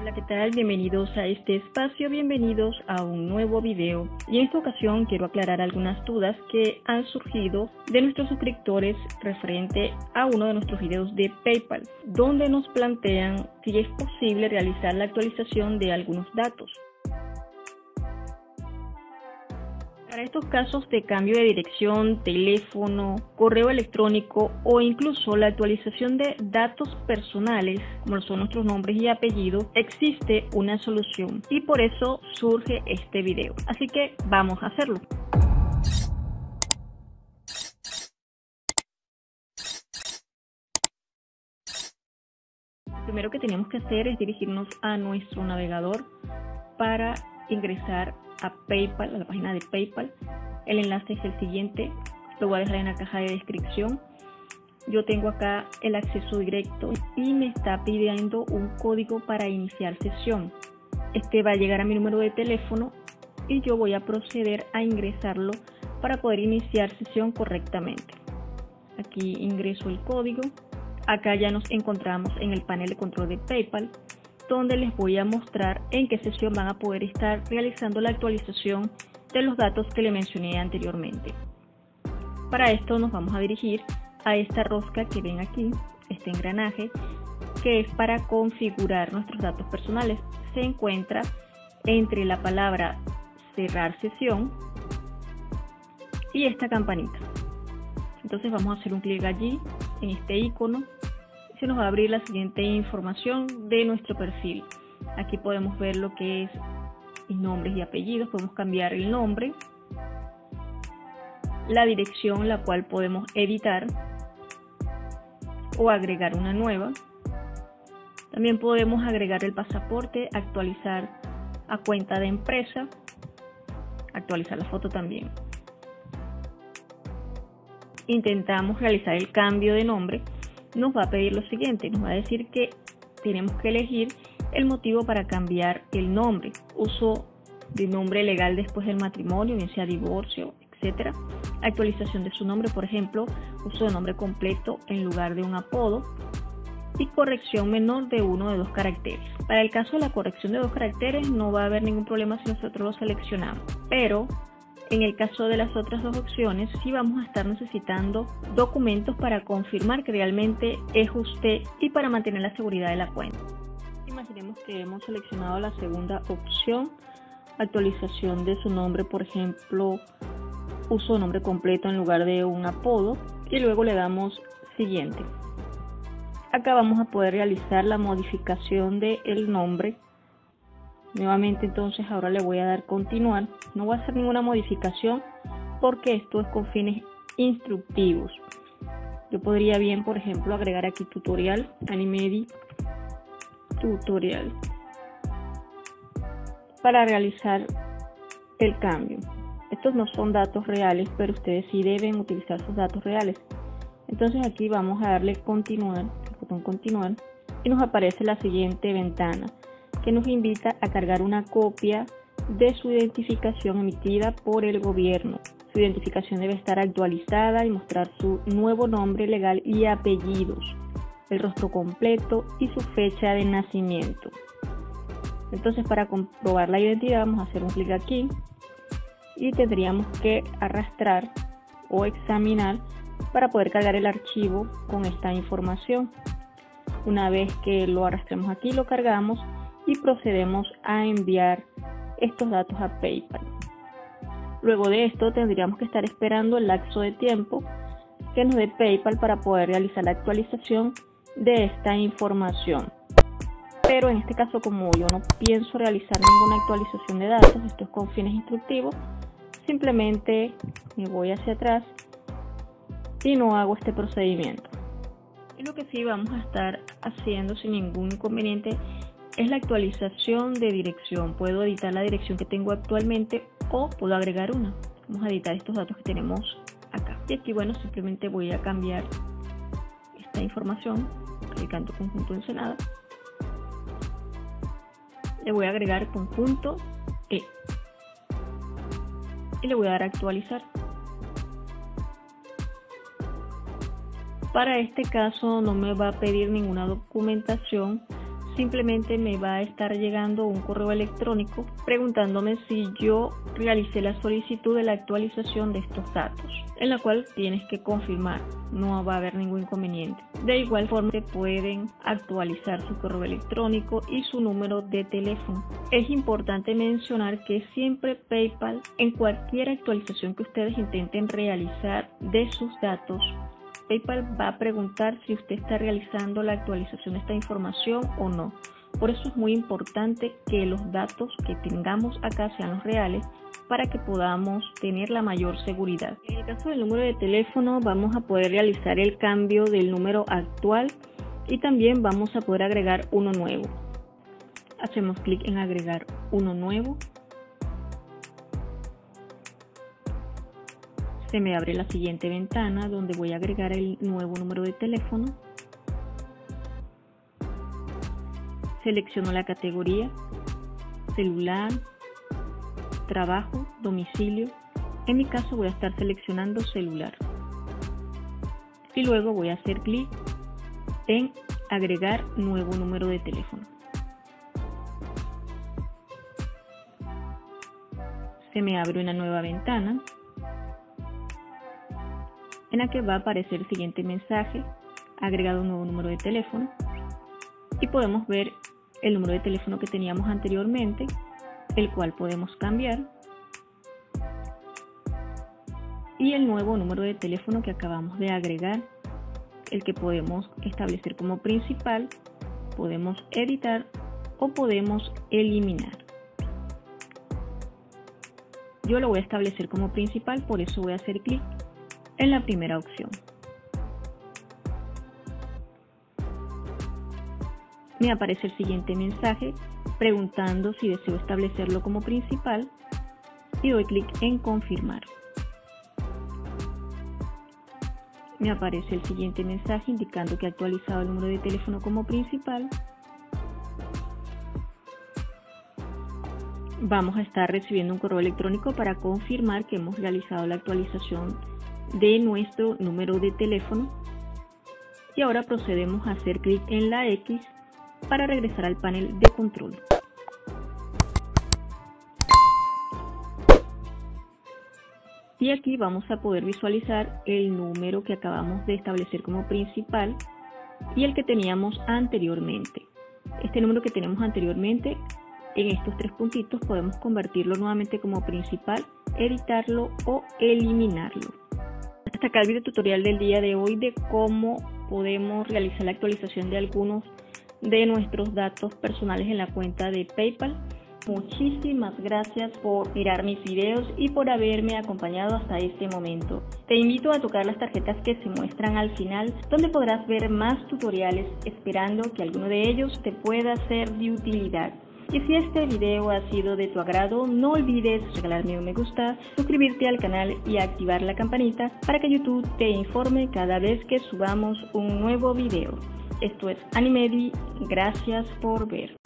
Hola, ¿qué tal? Bienvenidos a este espacio, bienvenidos a un nuevo video. Y en esta ocasión quiero aclarar algunas dudas que han surgido de nuestros suscriptores referente a uno de nuestros videos de PayPal, donde nos plantean si es posible realizar la actualización de algunos datos. Para estos casos de cambio de dirección, teléfono, correo electrónico o incluso la actualización de datos personales, como son nuestros nombres y apellidos, existe una solución y por eso surge este video. Así que vamos a hacerlo. Lo primero que tenemos que hacer es dirigirnos a nuestro navegador para ingresar a PayPal, a la página de PayPal. El enlace es el siguiente, lo voy a dejar en la caja de descripción. Yo tengo acá el acceso directo y me está pidiendo un código para iniciar sesión. Este va a llegar a mi número de teléfono y yo voy a proceder a ingresarlo para poder iniciar sesión correctamente. Aquí ingreso el código. Acá ya nos encontramos en el panel de control de PayPal donde les voy a mostrar en qué sesión van a poder estar realizando la actualización de los datos que le mencioné anteriormente. Para esto nos vamos a dirigir a esta rosca que ven aquí, este engranaje, que es para configurar nuestros datos personales. Se encuentra entre la palabra cerrar sesión y esta campanita. Entonces vamos a hacer un clic allí, en este icono, se nos va a abrir la siguiente información de nuestro perfil. Aquí podemos ver lo que es nombres y apellidos, podemos cambiar el nombre, la dirección la cual podemos editar o agregar una nueva. También podemos agregar el pasaporte, actualizar a cuenta de empresa, actualizar la foto también. Intentamos realizar el cambio de nombre nos va a pedir lo siguiente, nos va a decir que tenemos que elegir el motivo para cambiar el nombre, uso de nombre legal después del matrimonio, bien sea divorcio, etcétera, actualización de su nombre, por ejemplo, uso de nombre completo en lugar de un apodo y corrección menor de uno de dos caracteres. Para el caso de la corrección de dos caracteres no va a haber ningún problema si nosotros lo seleccionamos, pero en el caso de las otras dos opciones, sí vamos a estar necesitando documentos para confirmar que realmente es usted y para mantener la seguridad de la cuenta. Imaginemos que hemos seleccionado la segunda opción, actualización de su nombre, por ejemplo, uso de nombre completo en lugar de un apodo y luego le damos siguiente. Acá vamos a poder realizar la modificación del nombre Nuevamente entonces ahora le voy a dar continuar. No voy a hacer ninguna modificación porque esto es con fines instructivos. Yo podría bien, por ejemplo, agregar aquí tutorial, Animedi tutorial para realizar el cambio. Estos no son datos reales, pero ustedes sí deben utilizar sus datos reales. Entonces aquí vamos a darle continuar, el botón continuar y nos aparece la siguiente ventana que nos invita a cargar una copia de su identificación emitida por el gobierno. Su identificación debe estar actualizada y mostrar su nuevo nombre legal y apellidos, el rostro completo y su fecha de nacimiento. Entonces para comprobar la identidad vamos a hacer un clic aquí y tendríamos que arrastrar o examinar para poder cargar el archivo con esta información. Una vez que lo arrastremos aquí, lo cargamos y procedemos a enviar estos datos a PayPal. Luego de esto tendríamos que estar esperando el lapso de tiempo que nos dé PayPal para poder realizar la actualización de esta información. Pero en este caso como yo no pienso realizar ninguna actualización de datos, esto es con fines instructivos, simplemente me voy hacia atrás y no hago este procedimiento. Y lo que sí vamos a estar haciendo sin ningún inconveniente es la actualización de dirección. Puedo editar la dirección que tengo actualmente o puedo agregar una. Vamos a editar estos datos que tenemos acá. Y aquí, bueno, simplemente voy a cambiar esta información clicando conjunto ensenada. Le voy a agregar conjunto E. Y le voy a dar actualizar. Para este caso no me va a pedir ninguna documentación simplemente me va a estar llegando un correo electrónico preguntándome si yo realicé la solicitud de la actualización de estos datos, en la cual tienes que confirmar, no va a haber ningún inconveniente. De igual forma pueden actualizar su correo electrónico y su número de teléfono. Es importante mencionar que siempre PayPal en cualquier actualización que ustedes intenten realizar de sus datos PayPal va a preguntar si usted está realizando la actualización de esta información o no. Por eso es muy importante que los datos que tengamos acá sean los reales para que podamos tener la mayor seguridad. En el caso del número de teléfono vamos a poder realizar el cambio del número actual y también vamos a poder agregar uno nuevo. Hacemos clic en agregar uno nuevo se me abre la siguiente ventana donde voy a agregar el nuevo número de teléfono. Selecciono la categoría, celular, trabajo, domicilio. En mi caso voy a estar seleccionando celular. Y luego voy a hacer clic en agregar nuevo número de teléfono. Se me abre una nueva ventana en la que va a aparecer el siguiente mensaje, agregado un nuevo número de teléfono. Y podemos ver el número de teléfono que teníamos anteriormente, el cual podemos cambiar. Y el nuevo número de teléfono que acabamos de agregar, el que podemos establecer como principal, podemos editar o podemos eliminar. Yo lo voy a establecer como principal, por eso voy a hacer clic en la primera opción. Me aparece el siguiente mensaje preguntando si deseo establecerlo como principal y doy clic en confirmar. Me aparece el siguiente mensaje indicando que he actualizado el número de teléfono como principal. Vamos a estar recibiendo un correo electrónico para confirmar que hemos realizado la actualización de nuestro número de teléfono y ahora procedemos a hacer clic en la X para regresar al panel de control. Y aquí vamos a poder visualizar el número que acabamos de establecer como principal y el que teníamos anteriormente. Este número que tenemos anteriormente en estos tres puntitos podemos convertirlo nuevamente como principal, editarlo o eliminarlo. Hasta acá el video tutorial del día de hoy de cómo podemos realizar la actualización de algunos de nuestros datos personales en la cuenta de PayPal. Muchísimas gracias por mirar mis videos y por haberme acompañado hasta este momento. Te invito a tocar las tarjetas que se muestran al final, donde podrás ver más tutoriales esperando que alguno de ellos te pueda ser de utilidad. Y si este video ha sido de tu agrado, no olvides regalarme un me gusta, suscribirte al canal y activar la campanita para que YouTube te informe cada vez que subamos un nuevo video. Esto es Animedi, gracias por ver.